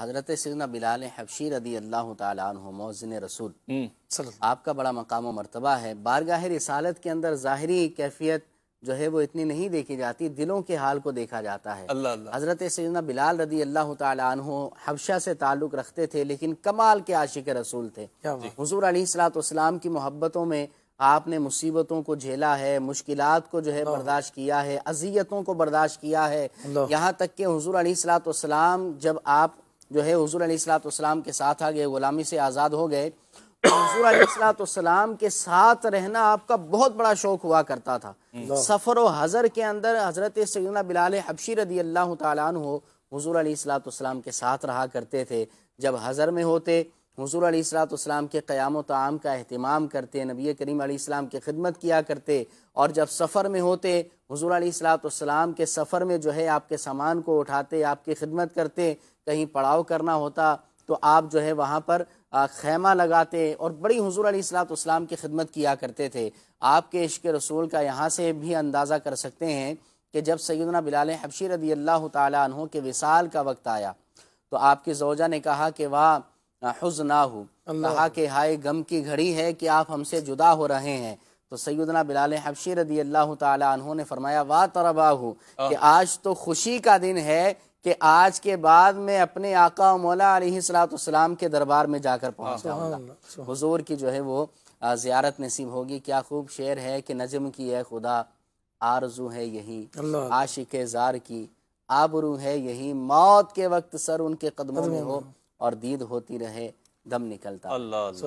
حضرت سیدنا بلال حبشی رضی اللہ تعالیٰ عنہ موزن رسول ہوں صلی اللہ آپ کا بڑا مقام و مرتبہ ہے۔ بارگاہ رسالت کے اندر ظاہری کیفیت جو ہے وہ اتنی نہیں دیکھی جاتی دلوں کے حال کو دیکھا جاتا ہے۔ اللہ اللہ۔ حضرت سیدنا بلال رضی اللہ تعالیٰ عنہ حبشہ سے تعلق رکھتے تھے لیکن کمال کے عاشق رسول تھے۔ بات۔ حضور علیہ السلاۃ والسلام کی محبتوں میں آپ نے مصیبتوں کو جھیلا ہے مشکلات کو جو ہے برداشت کیا ہے اذیتوں کو برداشت کیا ہے۔ یہاں تک کہ حضور علیہ السلاۃ والسلام جب آپ جو ہے حضور علیہ السلاۃ والسلام کے ساتھ آ گئے غلامی سے آزاد ہو گئے تو حضور علیہ السلاۃ والسلام کے ساتھ رہنا آپ کا بہت بڑا شوق ہوا کرتا تھا۔ سفر و حضر کے اندر حضرت سیدنا بلال حبشی رضی اللہ تعالیٰ عنہ حضور علیہ السلاۃ والسلام کے ساتھ رہا کرتے تھے۔ جب حضر میں ہوتے حضور علیہ السلاۃ والسلام کے قیام و تعام کا اہتمام کرتے، نبی کریم علیہ السلام کی خدمت کیا کرتے، اور جب سفر میں ہوتے، حضور علیہ السلاۃ والسلام کے سفر میں جو ہے آپ کے سامان کو اٹھاتے، آپ کی خدمت کرتے، کہیں پڑاؤ کرنا ہوتا، تو آپ جو ہے وہاں پر خیمہ لگاتے اور بڑی حضور علیہ السلاۃ والسلام کی خدمت کیا کرتے تھے۔ آپ کے عشق رسول کا یہاں سے بھی اندازہ کر سکتے ہیں کہ جب سیدنا بلال حبشی رضی اللہ تعالیٰ عنہ کے وصال کا وقت آیا، تو آپ کی زوجہ نے کہا کہ واہ حزنہ ہو کہا کہ ہائے غم کی گھڑی ہے کہ آپ ہم سے جدا ہو رہے ہیں۔ تو سیدنا بلال حبشی رضی اللہ تعالیٰ عنہ نے فرمایا واہ تربا ہو کہ آج تو خوشی کا دن ہے کہ آج کے بعد میں اپنے آقا و مولا علیہ السلاۃ والسلام کے دربار میں جا کر پہنچ جاؤں گا۔ حضور کی جو ہے وہ زیارت نصیب ہوگی۔ کیا خوب شعر ہے کہ نجم کی ہے خدا آرزو ہے یہی عاشق زار کی آبرو ہے یہی۔ موت کے وقت سر ان کے قدموں میں ہو۔ اور دید ہوتی رہے دم نکلتا۔ اللہ اللہ۔